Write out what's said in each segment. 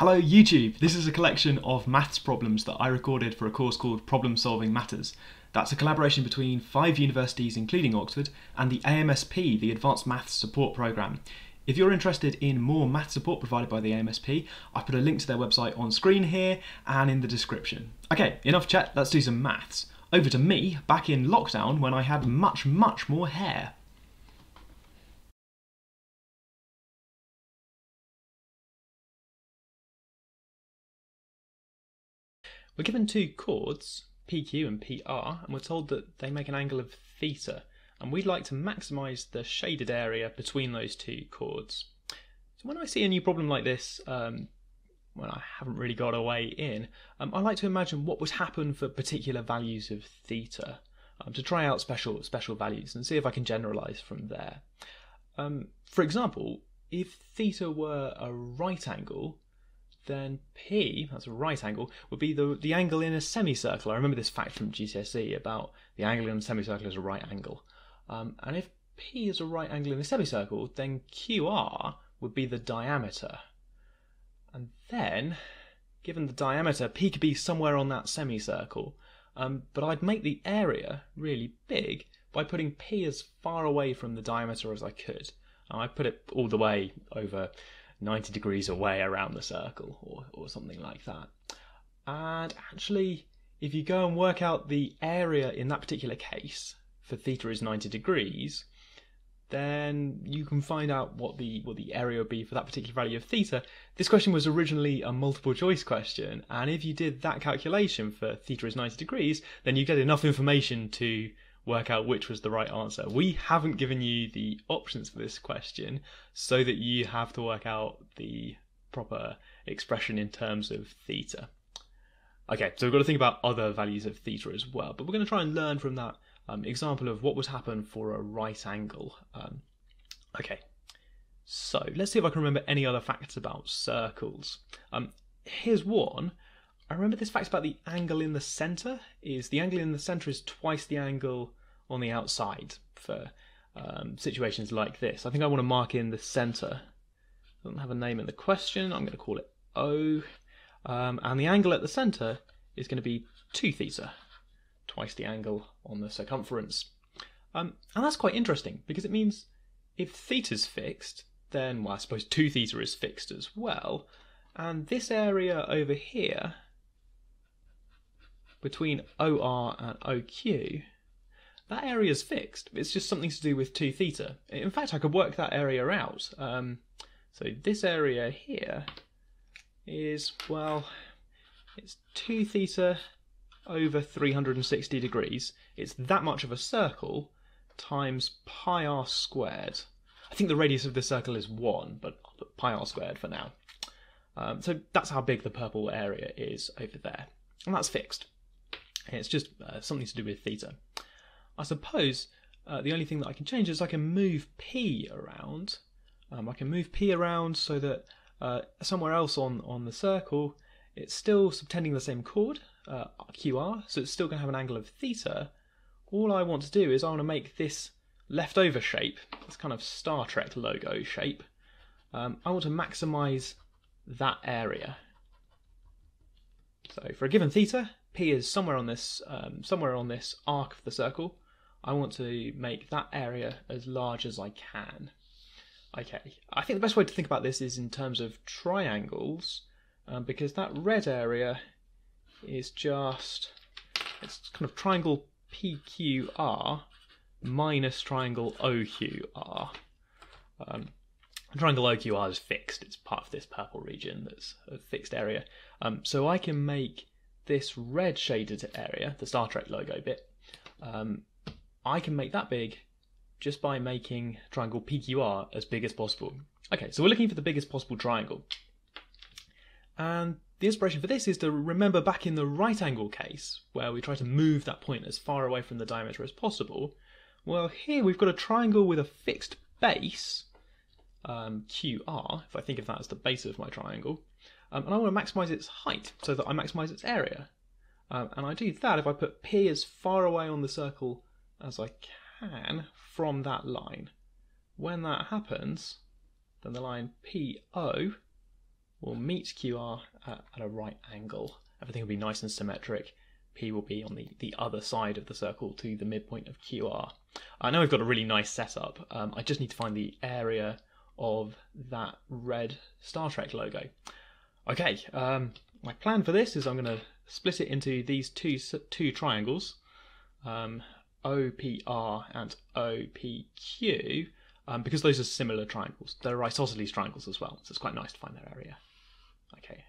Hello YouTube! This is a collection of maths problems that I recorded for a course called Problem Solving Matters. That's a collaboration between five universities including Oxford and the AMSP, the Advanced Maths Support Programme. If you're interested in more math support provided by the AMSP, I've put a link to their website on screen here and in the description. Okay, enough chat, let's do some maths. Over to me, back in lockdown when I had much, much more hair. We're given two chords, PQ and PR, and we're told that they make an angle of theta, and we'd like to maximise the shaded area between those two chords. So when I see a new problem like this, um, when I haven't really got a way in, um, I like to imagine what would happen for particular values of theta, um, to try out special special values and see if I can generalise from there. Um, for example, if theta were a right angle, then P, that's a right angle, would be the, the angle in a semicircle. I remember this fact from GCSE about the angle in a semicircle is a right angle. Um, and if P is a right angle in a semicircle, then QR would be the diameter. And then, given the diameter, P could be somewhere on that semicircle. Um, but I'd make the area really big by putting P as far away from the diameter as I could. And I put it all the way over 90 degrees away around the circle or, or something like that. And actually, if you go and work out the area in that particular case for theta is 90 degrees, then you can find out what the what the area would be for that particular value of theta. This question was originally a multiple choice question, and if you did that calculation for theta is 90 degrees, then you get enough information to work out which was the right answer. We haven't given you the options for this question so that you have to work out the proper expression in terms of theta. Okay, so we've got to think about other values of theta as well, but we're going to try and learn from that um, example of what would happen for a right angle. Um, okay, so let's see if I can remember any other facts about circles. Um, here's one. I remember this fact about the angle in the center is the angle in the center is twice the angle on the outside for um, situations like this. I think I want to mark in the center. I don't have a name in the question. I'm going to call it O. Um, and the angle at the center is going to be 2 theta, twice the angle on the circumference. Um, and that's quite interesting because it means if theta's fixed, then, well, I suppose 2 theta is fixed as well. And this area over here between OR and OQ, that area is fixed. It's just something to do with 2 theta. In fact, I could work that area out. Um, so this area here is, well, it's 2 theta over 360 degrees. It's that much of a circle times pi r squared. I think the radius of the circle is 1, but I'll put pi r squared for now. Um, so that's how big the purple area is over there. And that's fixed. It's just uh, something to do with theta. I suppose uh, the only thing that I can change is I can move p around. Um, I can move p around so that uh, somewhere else on, on the circle it's still subtending the same chord, uh, QR, so it's still going to have an angle of theta. All I want to do is I want to make this leftover shape, this kind of Star Trek logo shape, um, I want to maximize that area. So for a given theta, P is somewhere on this um, somewhere on this arc of the circle. I want to make that area as large as I can. Okay, I think the best way to think about this is in terms of triangles, um, because that red area is just it's kind of triangle PQR minus triangle OQR. Um, triangle OQR is fixed; it's part of this purple region that's a fixed area. Um, so I can make this red shaded area, the Star Trek logo bit, um, I can make that big just by making triangle PQR as big as possible. Okay, so we're looking for the biggest possible triangle. And the inspiration for this is to remember back in the right angle case, where we try to move that point as far away from the diameter as possible. Well, here we've got a triangle with a fixed base, um, QR, if I think of that as the base of my triangle, um, and I want to maximize its height so that I maximize its area. Um, and I do that if I put P as far away on the circle as I can from that line. When that happens, then the line PO will meet QR at, at a right angle. Everything will be nice and symmetric. P will be on the, the other side of the circle to the midpoint of QR. I know we've got a really nice setup. Um, I just need to find the area of that red Star Trek logo. Okay, um, my plan for this is I'm going to split it into these two two triangles, um, OPR and OPQ, um, because those are similar triangles. They're isosceles triangles as well, so it's quite nice to find their area. Okay,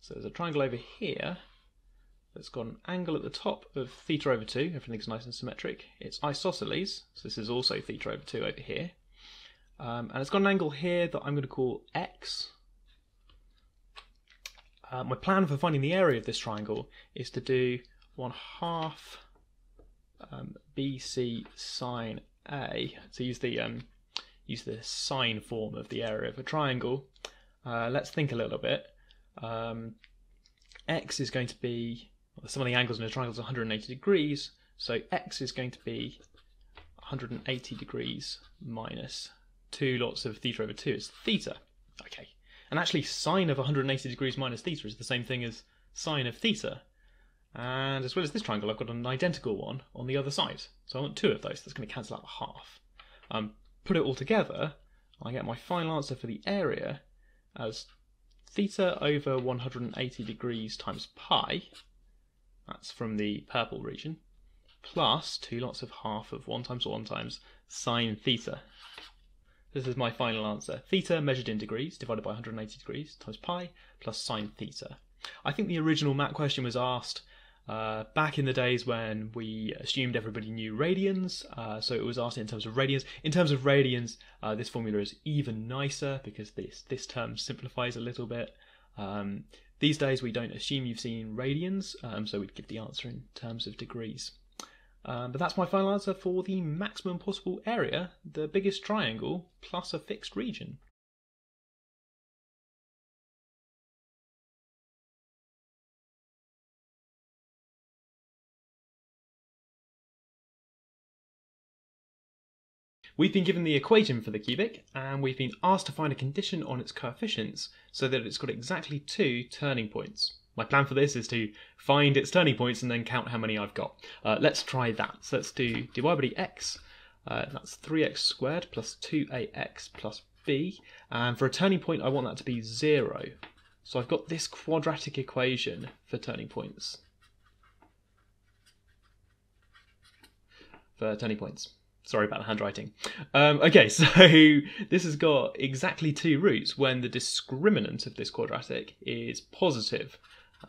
so there's a triangle over here that's got an angle at the top of theta over 2. Everything's nice and symmetric. It's isosceles, so this is also theta over 2 over here. Um, and it's got an angle here that I'm going to call x. Uh, my plan for finding the area of this triangle is to do 1 half um, BC sine A. So use the um, use the sine form of the area of a triangle. Uh, let's think a little bit. Um, x is going to be well, sum of the angles in a triangle is 180 degrees, so x is going to be 180 degrees minus two lots of theta over 2 is theta. Okay. And actually, sine of 180 degrees minus theta is the same thing as sine of theta. And as well as this triangle, I've got an identical one on the other side. So I want two of those. That's going to cancel out half. Um, put it all together, I get my final answer for the area as theta over 180 degrees times pi. That's from the purple region. Plus two lots of half of 1 times 1 times sine theta. This is my final answer. Theta measured in degrees divided by 180 degrees times pi plus sine theta. I think the original MAT question was asked uh, back in the days when we assumed everybody knew radians, uh, so it was asked in terms of radians. In terms of radians, uh, this formula is even nicer because this this term simplifies a little bit. Um, these days we don't assume you've seen radians, um, so we'd give the answer in terms of degrees. Um, but that's my final answer for the maximum possible area, the biggest triangle, plus a fixed region. We've been given the equation for the cubic, and we've been asked to find a condition on its coefficients so that it's got exactly two turning points. My plan for this is to find its turning points and then count how many I've got. Uh, let's try that. So let's do dy by dx. Uh, that's 3x squared plus 2ax plus b. And for a turning point, I want that to be 0. So I've got this quadratic equation for turning points. For turning points. Sorry about the handwriting. Um, okay, so this has got exactly two roots when the discriminant of this quadratic is positive.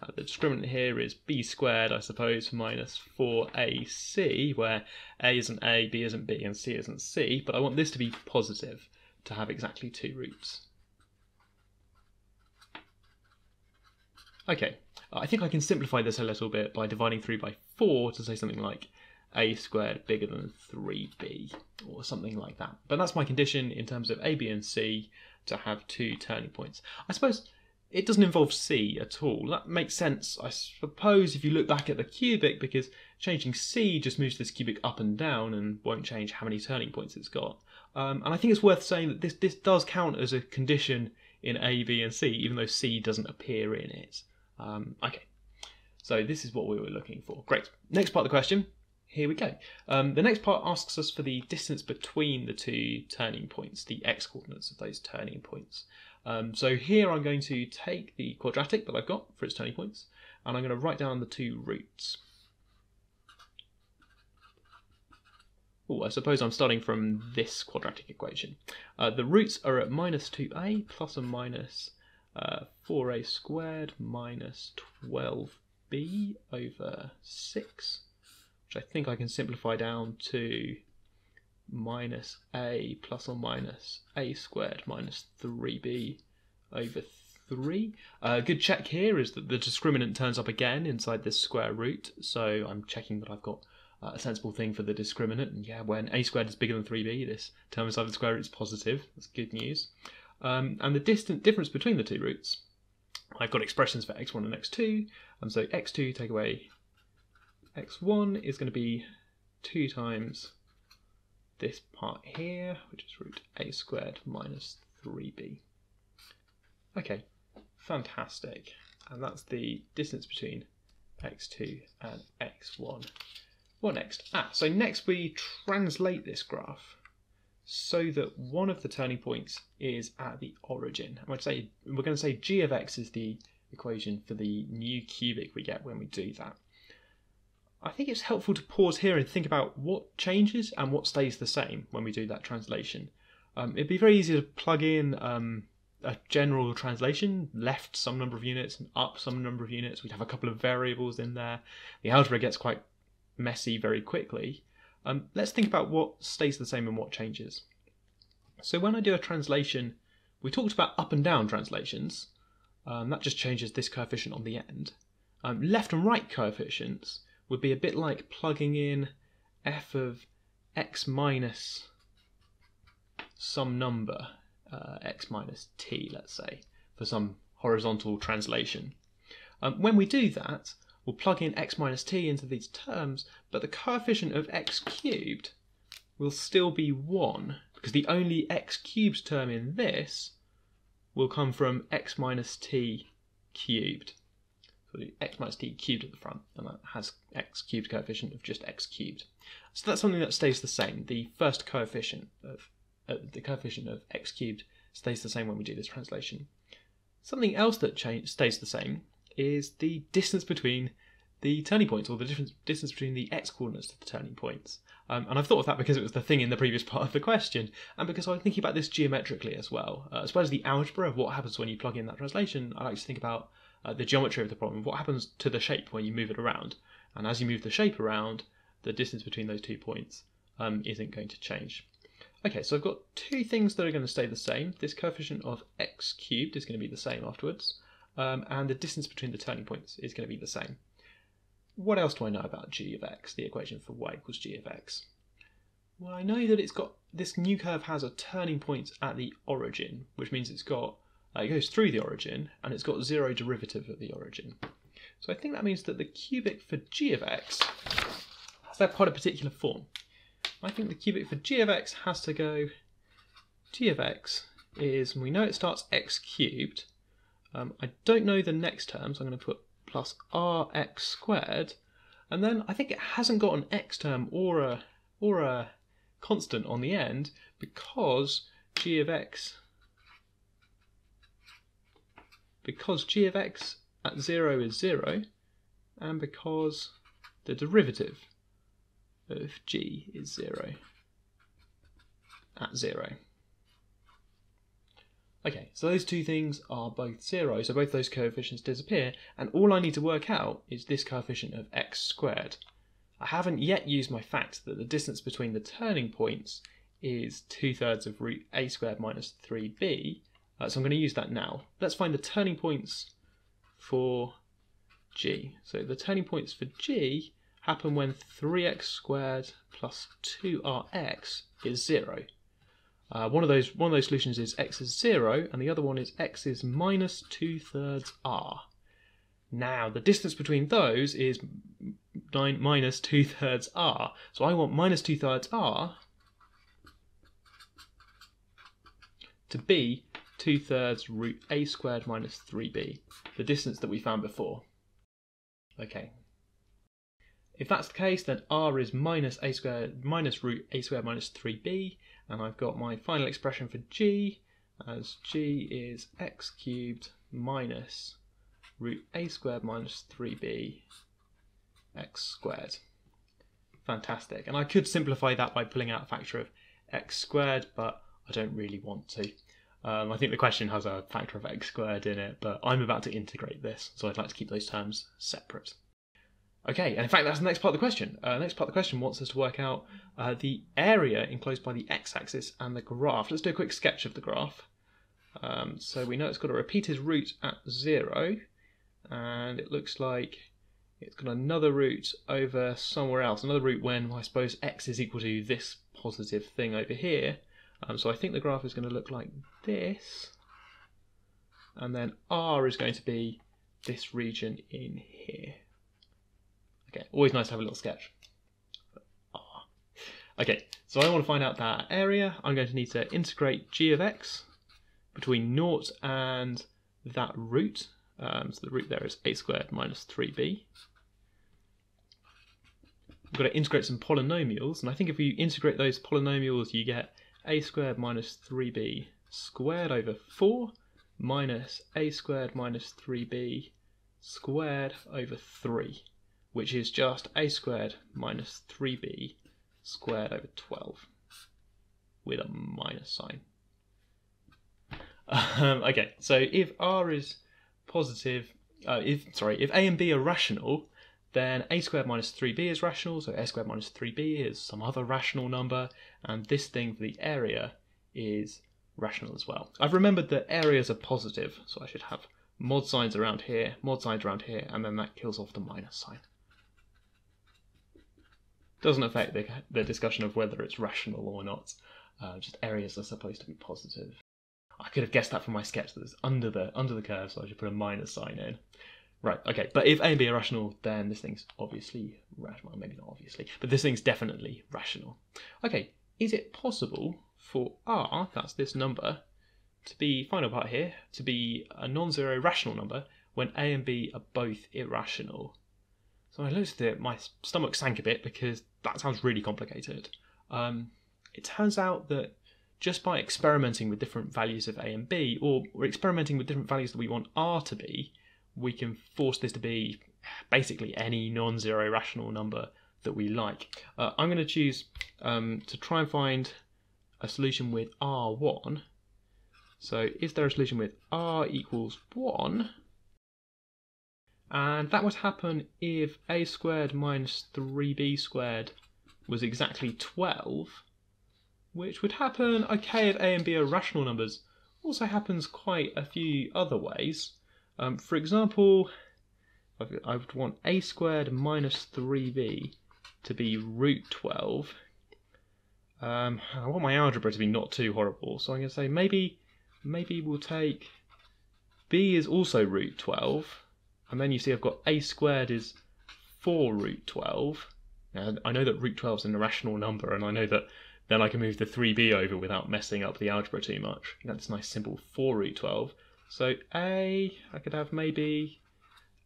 Uh, the discriminant here is b squared, I suppose, minus 4ac, where a isn't a, b isn't b, and c isn't c, but I want this to be positive to have exactly two roots. Okay, I think I can simplify this a little bit by dividing through by 4 to say something like a squared bigger than 3b, or something like that. But that's my condition in terms of a, b, and c to have two turning points. I suppose it doesn't involve C at all. That makes sense, I suppose, if you look back at the cubic, because changing C just moves this cubic up and down and won't change how many turning points it's got. Um, and I think it's worth saying that this, this does count as a condition in A, B, and C, even though C doesn't appear in it. Um, okay, so this is what we were looking for. Great. Next part of the question. Here we go. Um, the next part asks us for the distance between the two turning points, the x coordinates of those turning points. Um, so here I'm going to take the quadratic that I've got for its turning points, and I'm going to write down the two roots. Oh, I suppose I'm starting from this quadratic equation. Uh, the roots are at minus 2a plus or minus uh, 4a squared minus 12b over 6, which I think I can simplify down to minus a plus or minus a squared minus 3b over 3. A uh, good check here is that the discriminant turns up again inside this square root, so I'm checking that I've got uh, a sensible thing for the discriminant. And yeah, when a squared is bigger than 3b, this term inside the square root is positive. That's good news. Um, and the distant difference between the two roots, I've got expressions for x1 and x2, and so x2 take away x1 is going to be 2 times this part here, which is root a squared minus 3b. Okay, Fantastic. And that's the distance between x2 and x1. What next? Ah, so next we translate this graph so that one of the turning points is at the origin. And we'd say, we're going to say g of x is the equation for the new cubic we get when we do that. I think it's helpful to pause here and think about what changes and what stays the same when we do that translation. Um, it'd be very easy to plug in um, a general translation, left some number of units and up some number of units. We'd have a couple of variables in there. The algebra gets quite messy very quickly. Um, let's think about what stays the same and what changes. So when I do a translation, we talked about up and down translations. Um, that just changes this coefficient on the end. Um, left and right coefficients would be a bit like plugging in f of x minus some number, uh, x minus t, let's say, for some horizontal translation. Um, when we do that, we'll plug in x minus t into these terms, but the coefficient of x cubed will still be 1, because the only x cubed term in this will come from x minus t cubed. So x minus t cubed at the front, and that has x cubed coefficient of just x cubed. So that's something that stays the same. The first coefficient of uh, the coefficient of x cubed stays the same when we do this translation. Something else that change, stays the same is the distance between the turning points, or the difference, distance between the x coordinates to the turning points. Um, and I've thought of that because it was the thing in the previous part of the question, and because I was thinking about this geometrically as well. Uh, as well as the algebra of what happens when you plug in that translation, I like to think about uh, the geometry of the problem, what happens to the shape when you move it around. And as you move the shape around, the distance between those two points um, isn't going to change. Okay, so I've got two things that are going to stay the same. This coefficient of x cubed is going to be the same afterwards, um, and the distance between the turning points is going to be the same. What else do I know about g of x, the equation for y equals g of x? Well, I know that it's got this new curve has a turning point at the origin, which means it's got uh, it goes through the origin and it's got zero derivative at the origin. So I think that means that the cubic for g of x has that quite a particular form. I think the cubic for g of x has to go g of x is, we know it starts x cubed. Um, I don't know the next term, so I'm going to put plus rx squared, and then I think it hasn't got an x term or a or a constant on the end because g of x because g of x at 0 is 0 and because the derivative of g is 0 at 0. Okay, so those two things are both zero, so both those coefficients disappear, and all I need to work out is this coefficient of x squared. I haven't yet used my fact that the distance between the turning points is 2 thirds of root a squared minus 3b, uh, so I'm going to use that now. Let's find the turning points for g. So the turning points for g happen when 3x squared plus 2rx is 0. Uh, one of those one of those solutions is x is zero, and the other one is x is minus two thirds r. Now the distance between those is nine minus two thirds r. So I want minus two thirds r to be two thirds root a squared minus three b, the distance that we found before. Okay. If that's the case, then r is minus a squared minus root a squared minus 3b, and I've got my final expression for g as g is x cubed minus root a squared minus 3b x squared. Fantastic. And I could simplify that by pulling out a factor of x squared, but I don't really want to. Um, I think the question has a factor of x squared in it, but I'm about to integrate this, so I'd like to keep those terms separate. Okay, and in fact, that's the next part of the question. Uh, next part of the question wants us to work out uh, the area enclosed by the x-axis and the graph. Let's do a quick sketch of the graph. Um, so we know it's got a repeated root at zero, and it looks like it's got another root over somewhere else. Another root when, I suppose, x is equal to this positive thing over here. Um, so I think the graph is going to look like this, and then r is going to be this region in here. Okay, always nice to have a little sketch. Ah. Okay, so I want to find out that area. I'm going to need to integrate g of x between naught and that root. Um, so the root there is a squared minus 3b. We've got to integrate some polynomials, and I think if you integrate those polynomials, you get a squared minus 3b squared over 4 minus a squared minus 3b squared over 3, which is just a squared minus 3b squared over 12 with a minus sign. Um, okay, so if r is positive, uh, if sorry, if a and b are rational, then a squared minus 3b is rational, so a squared minus 3b is some other rational number, and this thing for the area is rational as well. I've remembered that areas are positive, so I should have mod signs around here, mod signs around here, and then that kills off the minus sign. Doesn't affect the, the discussion of whether it's rational or not. Uh, just areas are supposed to be positive. I could have guessed that from my sketch that it's under the under the curve, so I should put a minus sign in. Right, okay, but if A and B are rational, then this thing's obviously rational. Maybe not obviously, but this thing's definitely rational. Okay, is it possible for R, that's this number, to be, final part here, to be a non-zero rational number when A and B are both irrational? So I looked at it, my stomach sank a bit because that sounds really complicated. Um, it turns out that just by experimenting with different values of A and B, or, or experimenting with different values that we want R to be, we can force this to be basically any non-zero rational number that we like. Uh, I'm going to choose um, to try and find a solution with R1. So is there a solution with R equals 1? And that would happen if a squared minus 3b squared was exactly 12, which would happen, okay, if a and b are rational numbers, also happens quite a few other ways. Um, for example, I would want a squared minus 3b to be root 12. Um, I want my algebra to be not too horrible, so I'm going to say maybe maybe we'll take b is also root 12, and then you see I've got a squared is 4 root 12. Now, I know that root 12 is an irrational number, and I know that then I can move the 3b over without messing up the algebra too much. That's nice simple 4 root 12. So a, I could have maybe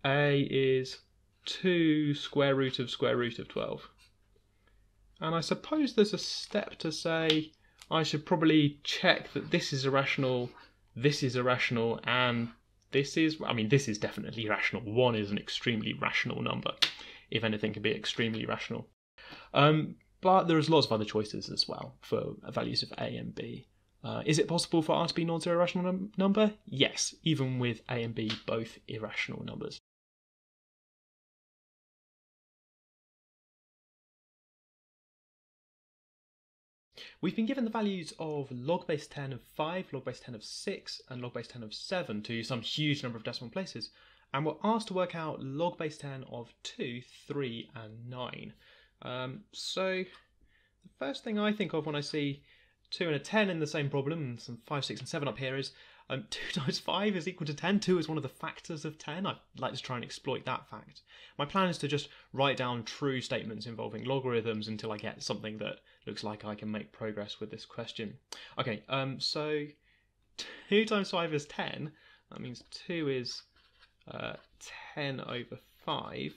a is 2 square root of square root of 12. And I suppose there's a step to say I should probably check that this is irrational, this is irrational, and this is, I mean, this is definitely rational. 1 is an extremely rational number. If anything can be extremely rational. Um, but there's lots of other choices as well for values of a and b. Uh, is it possible for r to be non-zero rational num- number? Yes, even with a and b both irrational numbers. We've been given the values of log base 10 of 5, log base 10 of 6, and log base 10 of 7 to some huge number of decimal places, and we're asked to work out log base 10 of 2, 3, and 9. Um, so, the first thing I think of when I see 2 and a 10 in the same problem, some 5, 6, and 7 up here is um, 2 times 5 is equal to 10. 2 is one of the factors of 10. I'd like to try and exploit that fact. My plan is to just write down true statements involving logarithms until I get something that looks like I can make progress with this question. Okay, um, so 2 times 5 is 10. That means 2 is uh, 10 over 5.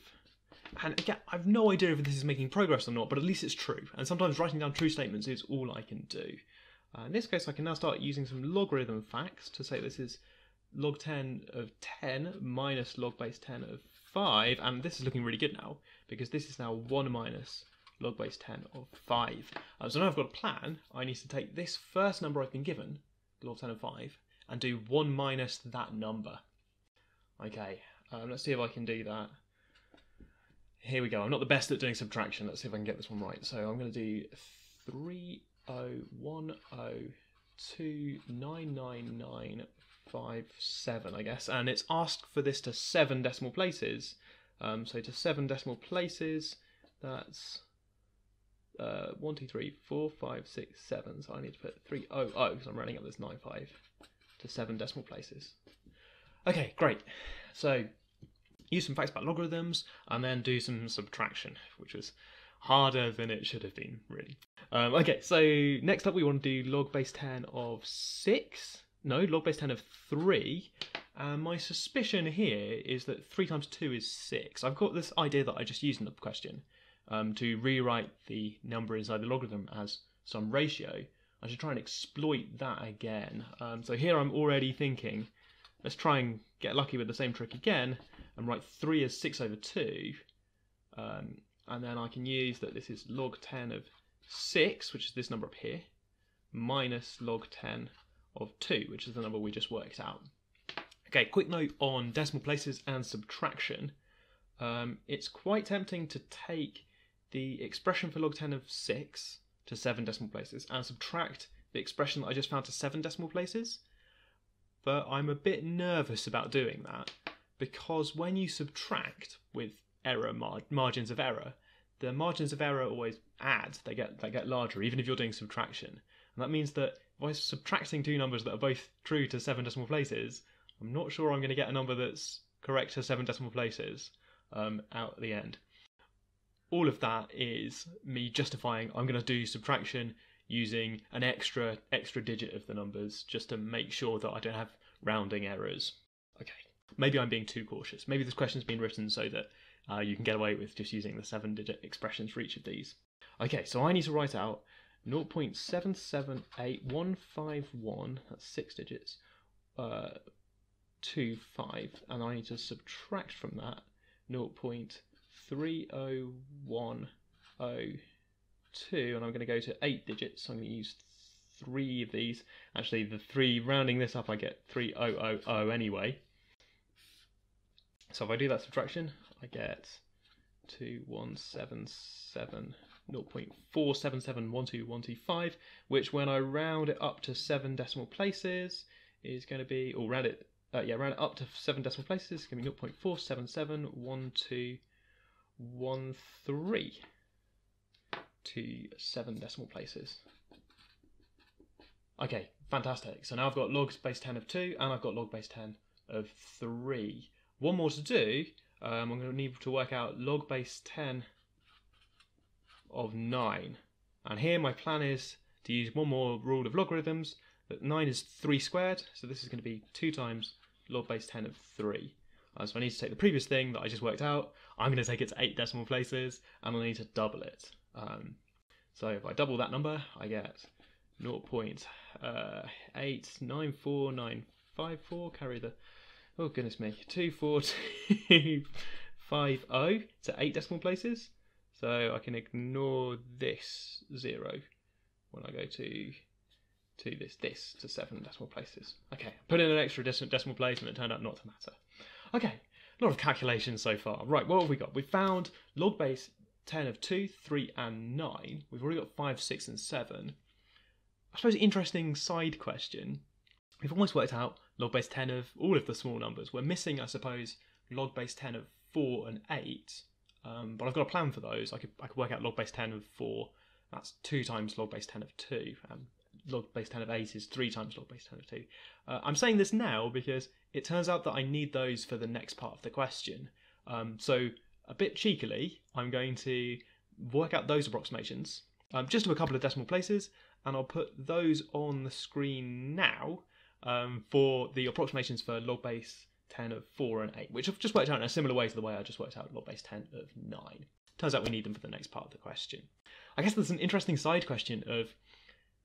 And again, I've no idea if this is making progress or not, but at least it's true. And sometimes writing down true statements is all I can do. Uh, in this case, I can now start using some logarithm facts to say this is log 10 of 10 minus log base 10 of 5. And this is looking really good now, because this is now 1 minus log base 10 of 5. Uh, so now I've got a plan. I need to take this first number I've been given, log 10 of 5, and do 1 minus that number. Okay, um, let's see if I can do that. Here we go. I'm not the best at doing subtraction. Let's see if I can get this one right. So I'm going to do 3010299957, I guess. And it's asked for this to seven decimal places. Um, so to seven decimal places, that's uh, 1, 2, 3, 4, 5, 6, 7. So I need to put 3, oh, oh, because I'm running up this 9, 5 to 7 decimal places. Okay, great. So use some facts about logarithms and then do some subtraction, which was harder than it should have been, really. Um, okay, so next up we want to do log base 10 of 6. No, log base 10 of 3. And my suspicion here is that 3 times 2 is 6. I've got this idea that I just used in the question um, to rewrite the number inside the logarithm as some ratio. I should try and exploit that again. Um, so here I'm already thinking, let's try and get lucky with the same trick again and write 3 as 6 over 2. Um, and then I can use that this is log 10 of 6, which is this number up here, minus log 10 of 2, which is the number we just worked out. Okay, quick note on decimal places and subtraction. Um, it's quite tempting to take the expression for log 10 of 6 to 7 decimal places and subtract the expression that I just found to 7 decimal places. But I'm a bit nervous about doing that because when you subtract with error mar- margins of error, the margins of error always add, they get, they get larger even if you're doing subtraction. And that means that by subtracting two numbers that are both true to 7 decimal places, I'm not sure I'm going to get a number that's correct to seven decimal places um, out at the end. All of that is me justifying I'm going to do subtraction using an extra extra digit of the numbers just to make sure that I don't have rounding errors. Okay, maybe I'm being too cautious. Maybe this question's been written so that uh, you can get away with just using the seven digit expressions for each of these. Okay, so I need to write out 0.778151, that's six digits, uh, 2, 5, and I need to subtract from that 0.30102, and I'm going to go to 8 digits, so I'm going to use three of these. Actually, the three, rounding this up, I get 3000 anyway. So if I do that subtraction, I get 2177 0.4771225, which when I round it up to seven decimal places is going to be, or round it uh, yeah, round it up to seven decimal places, give me 0.4771213 to seven decimal places. Okay, fantastic. So now I've got log base 10 of 2 and I've got log base 10 of 3. One more to do. Um, I'm going to need to work out log base 10 of 9. And here my plan is to use one more rule of logarithms. That 9 is 3 squared, so this is going to be 2 times log base 10 of 3. Uh, so I need to take the previous thing that I just worked out, I'm going to take it to 8 decimal places, and I need to double it. Um, so if I double that number, I get 0.894954, uh, carry the, oh goodness me, 24250 to 8 decimal places. So I can ignore this 0 when I go to to this this to seven decimal places. Okay, put in an extra decimal place and it turned out not to matter. Okay, a lot of calculations so far. Right, what have we got? We found log base 10 of 2, 3 and 9. We've already got 5, 6 and 7. I suppose interesting side question. We've almost worked out log base 10 of all of the small numbers. We're missing, I suppose, log base 10 of 4 and 8. Um, but I've got a plan for those. I could, I could work out log base 10 of 4. That's 2 times log base 10 of 2. Um, log base 10 of 8 is 3 times log base 10 of 2. Uh, I'm saying this now because it turns out that I need those for the next part of the question. Um, so, a bit cheekily, I'm going to work out those approximations um, just to a couple of decimal places, and I'll put those on the screen now um, for the approximations for log base 10 of 4 and 8, which I've just worked out in a similar way to the way I just worked out log base 10 of 9. Turns out we need them for the next part of the question. I guess there's an interesting side question of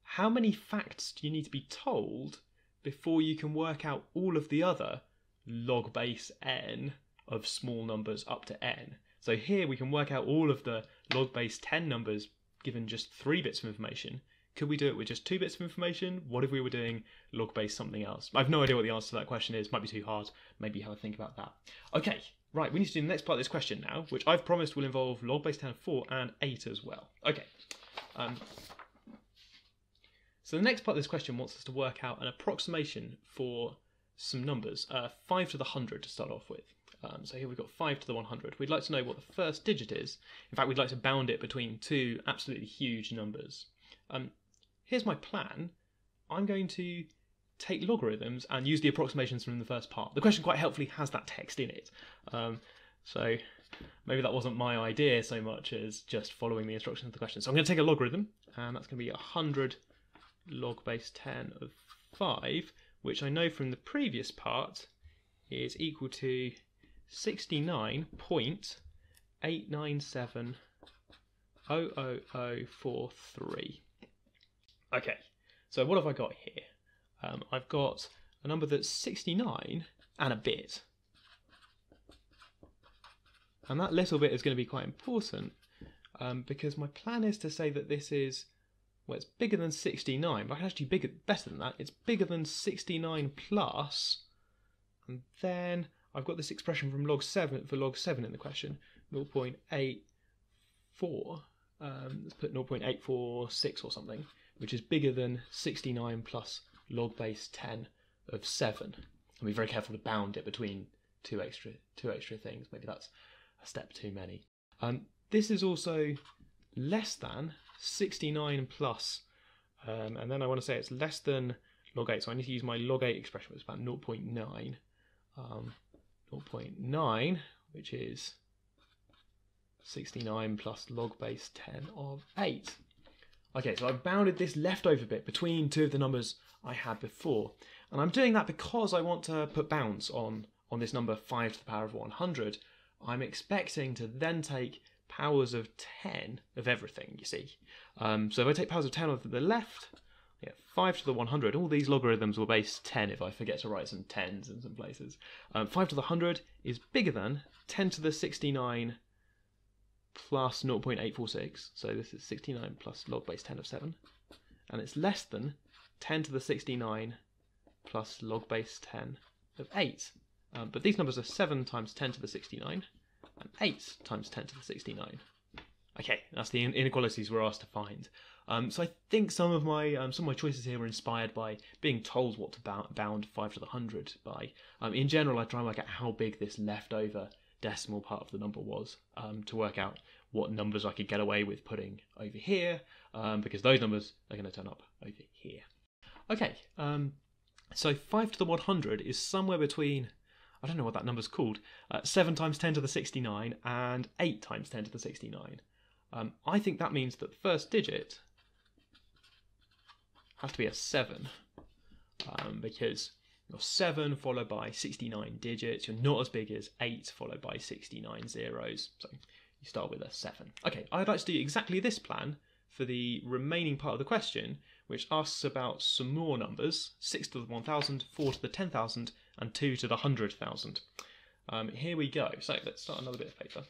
how many facts do you need to be told before you can work out all of the other log base n of small numbers up to n? So here we can work out all of the log base 10 numbers given just three bits of information. Could we do it with just two bits of information? What if we were doing log base something else? I have no idea what the answer to that question is. Might be too hard. Maybe have a think about that. Okay, right, we need to do the next part of this question now, which I've promised will involve log base 10 of 4 and 8 as well. Okay, um, so the next part of this question wants us to work out an approximation for some numbers, uh, 5 to the 100 to start off with. Um, so here we've got 5 to the 100. We'd like to know what the first digit is. In fact, we'd like to bound it between two absolutely huge numbers. Um, here's my plan. I'm going to take logarithms and use the approximations from the first part. The question quite helpfully has that text in it. Um, so maybe that wasn't my idea so much as just following the instructions of the question. So I'm going to take a logarithm, and that's going to be 100 log base 10 of 5, which I know from the previous part is equal to 69.897.00043. Okay, so what have I got here? Um, I've got a number that's 69 and a bit. And that little bit is going to be quite important um, because my plan is to say that this is, well, it's bigger than 69, but actually bigger, better than that. It's bigger than 69 plus, and then I've got this expression from log 7 for log 7 in the question, 0.84. Um, let's put 0.846 or something, which is bigger than 69 plus log base 10 of 7. And be very careful to bound it between two extra two extra things. Maybe that's a step too many. Um, this is also less than 69 plus, um, and then I want to say it's less than log 8, so I need to use my log 8 expression, which is about 0.9. Um, 0.9, which is 69 plus log base 10 of 8. Okay, so I've bounded this leftover bit between two of the numbers I had before. And I'm doing that because I want to put bounds on, on this number 5 to the power of 100. I'm expecting to then take powers of 10 of everything, you see. Um, so if I take powers of 10 of the left, yeah, 5 to the 100, all these logarithms will base 10 if I forget to write some 10s in some places. Um, 5 to the 100 is bigger than 10 to the 69 plus 0.846, so this is 69 plus log base 10 of 7, and it's less than 10 to the 69 plus log base 10 of 8. Um, but these numbers are 7 times 10 to the 69 and 8 times 10 to the 69. Okay, that's the inequalities we're asked to find. Um, so I think some of my um, some of my choices here were inspired by being told what to bound 5 to the 100 by. Um, in general, I try and work out how big this leftover decimal part of the number was um, to work out what numbers I could get away with putting over here, um, because those numbers are going to turn up over here. Okay, um, so 5 to the 100 is somewhere between, I don't know what that number's called, uh, 7 times 10 to the 69 and 8 times 10 to the 69. Um, I think that means that the first digit has to be a 7, um, because you're 7 followed by 69 digits, you're not as big as 8 followed by 69 zeros, so you start with a 7. Okay, I'd like to do exactly this plan for the remaining part of the question, which asks about some more numbers 6 to the 1000, 4 to the 10,000, and 2 to the 100,000. Um, here we go. So let's start another bit of paper.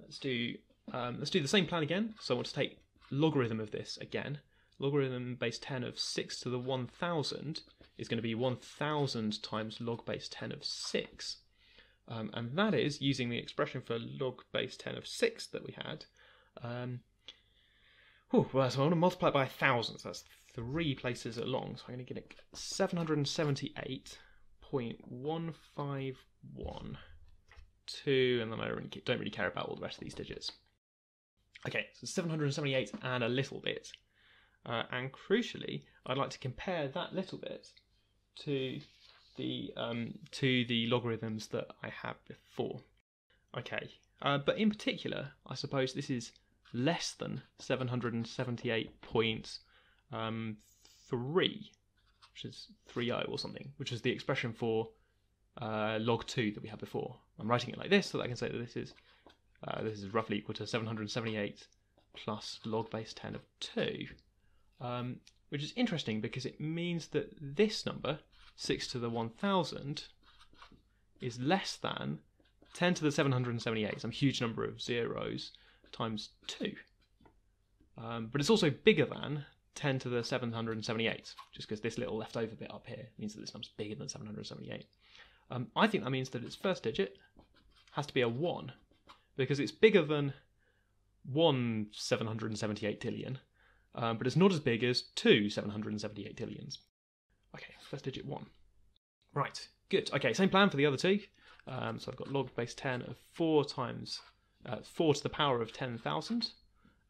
Let's do um, let's do the same plan again. So I want to take logarithm of this again. Logarithm base 10 of 6 to the 1000 is going to be 1000 times log base 10 of 6. Um, and that is using the expression for log base 10 of 6 that we had. Um, whew, well, so I want to multiply by 1,000, so that's three places along. So I'm going to get 778.151 2, and then I don't really care about all the rest of these digits. Okay, so 778 and a little bit. Uh, and crucially, I'd like to compare that little bit to the um, to the logarithms that I had before. Okay, uh, but in particular, I suppose this is less than 778.3, um, which is 30 or something, which is the expression for uh, log 2 that we had before. I'm writing it like this so that I can say that this is uh, this is roughly equal to 778 plus log base 10 of 2, um, which is interesting because it means that this number 6 to the 1000 is less than 10 to the 778, some huge number of zeros, times 2. Um, but it's also bigger than 10 to the 778, just because this little leftover bit up here means that this number's bigger than 778. Um, I think that means that its first digit has to be a 1, because it's bigger than 1 778 dillion, um, but it's not as big as 2 778 dillions. Okay, first digit 1. Right, good. Okay, same plan for the other two. Um, so I've got log base 10 of 4 times uh, 4 to the power of 10,000,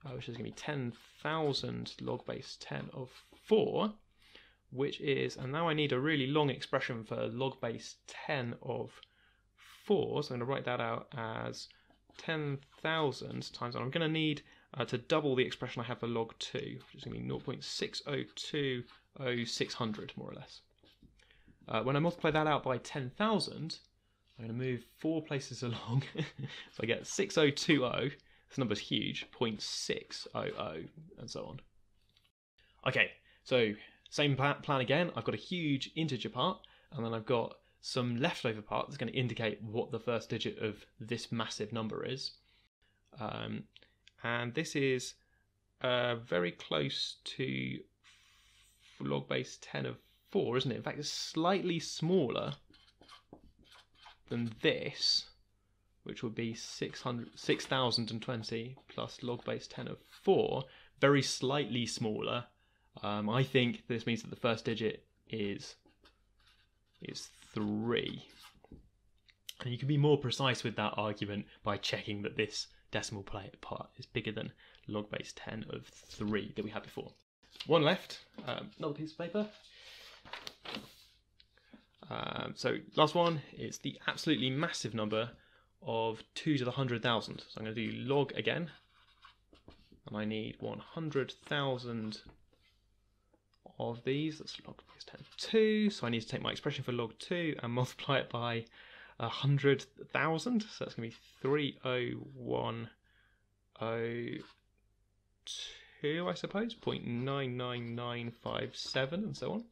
uh, which is going to be 10,000 log base 10 of 4, which is, and now I need a really long expression for log base 10 of 4, so I'm going to write that out as 10,000 times, and I'm going to need uh, to double the expression I have for log 2, which is going to be 0.6020600 more or less. Uh, when I multiply that out by 10,000, I'm going to move four places along. so I get 6020. This number's huge, 0.600, and so on. Okay, so same plan again. I've got a huge integer part, and then I've got some leftover part that's going to indicate what the first digit of this massive number is. Um, and this is uh, very close to log base 10 of 4, isn't it? In fact, it's slightly smaller than this, which would be 6,020 plus log base 10 of 4, very slightly smaller. Um, I think this means that the first digit is is 3. And you can be more precise with that argument by checking that this decimal part is bigger than log base 10 of 3 that we had before. One left, um, another piece of paper. Um, so last one is the absolutely massive number of 2 to the 100,000. So I'm going to do log again. And I need 100,000 of these. That's log base 10 2. So I need to take my expression for log 2 and multiply it by 100,000. So that's going to be 30102, I suppose, 0.99957 and so on.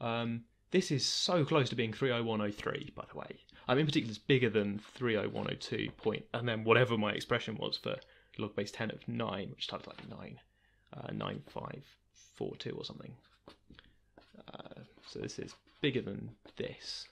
Um, this is so close to being 30103, by the way. Mean, in particular, it's bigger than 30102 point, and then whatever my expression was for log base 10 of 9, which started like 9, uh, 9542 or something. Uh, so this is bigger than this.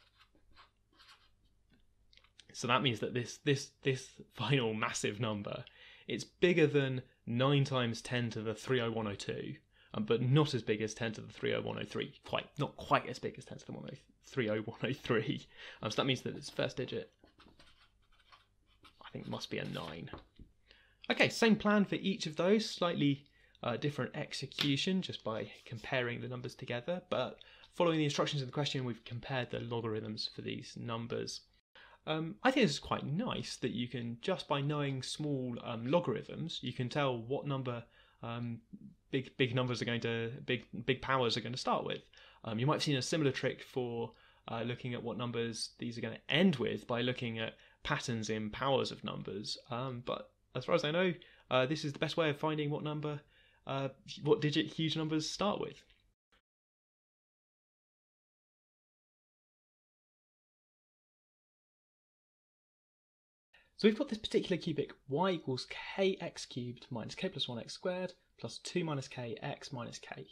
So that means that this this this final massive number, it's bigger than 9 times 10 to the 30102 um, but not as big as 10 to the 30103. Quite, not quite as big as 10 to the 30103. Um, so that means that its first digit, I think, must be a 9. Okay, same plan for each of those, slightly uh, different execution just by comparing the numbers together, but following the instructions in the question, we've compared the logarithms for these numbers. Um, I think this is quite nice that you can, just by knowing small um, logarithms, you can tell what number um, big big numbers are going to big big powers are going to start with. Um, you might have seen a similar trick for uh, looking at what numbers these are going to end with by looking at patterns in powers of numbers. Um, but as far as I know, uh, this is the best way of finding what number, uh, what digit huge numbers start with. So we've got this particular cubic y equals kx cubed minus k plus 1x squared plus 2 minus k x minus k.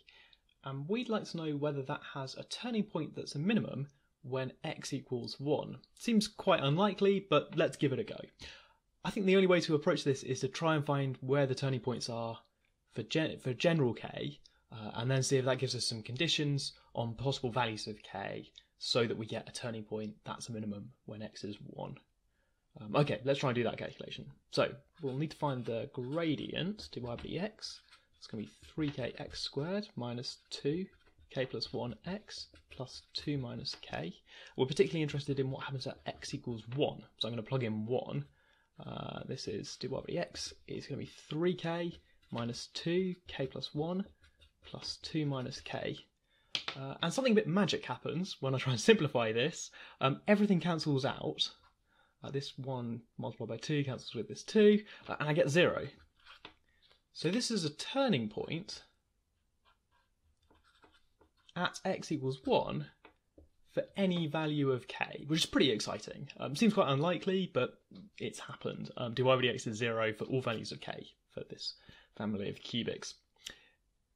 And we'd like to know whether that has a turning point that's a minimum when x equals 1. Seems quite unlikely, but let's give it a go. I think the only way to approach this is to try and find where the turning points are for, gen- for general k, uh, and then see if that gives us some conditions on possible values of k so that we get a turning point that's a minimum when x is 1. Um, okay, let's try and do that calculation. So we'll need to find the gradient dy by dx. It's going to be 3kx squared minus 2k plus 1x plus 2 minus k. We're particularly interested in what happens at x equals 1. So I'm going to plug in 1. Uh, this is dy by dx is going to be 3k minus 2k plus 1 plus 2 minus k. Uh, and something a bit magic happens when I try and simplify this. Um, everything cancels out uh, this 1 multiplied by 2 cancels with this 2, uh, and I get 0. So this is a turning point at x equals 1 for any value of k, which is pretty exciting. Um, seems quite unlikely, but it's happened. Um, dy by dx is 0 for all values of k for this family of cubics.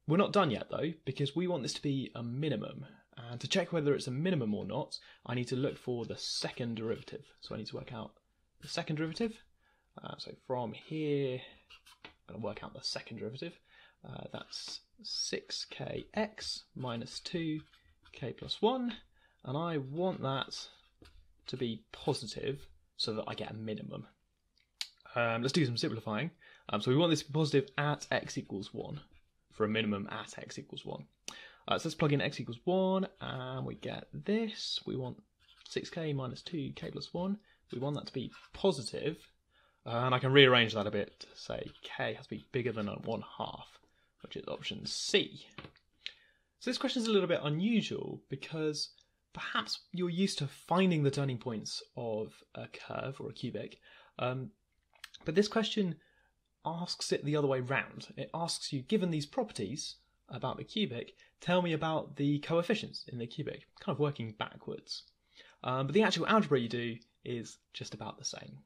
We're not done yet though, because we want this to be a minimum. And to check whether it's a minimum or not, I need to look for the second derivative. So I need to work out the second derivative. Uh, so from here, I'm going to work out the second derivative. Uh, that's 6kx minus 2k plus 1. And I want that to be positive so that I get a minimum. Um, let's do some simplifying. Um, so we want this to be positive at x equals 1 for a minimum at x equals 1. Uh, so let's plug in x equals 1 and we get this. We want 6k minus 2k plus 1. We want that to be positive, uh, and I can rearrange that a bit to say k has to be bigger than 1 half, which is option C. So this question is a little bit unusual because perhaps you're used to finding the turning points of a curve or a cubic, um, but this question asks it the other way round. It asks you, given these properties about the cubic, tell me about the coefficients in the cubic, kind of working backwards. Um, but the actual algebra you do is just about the same.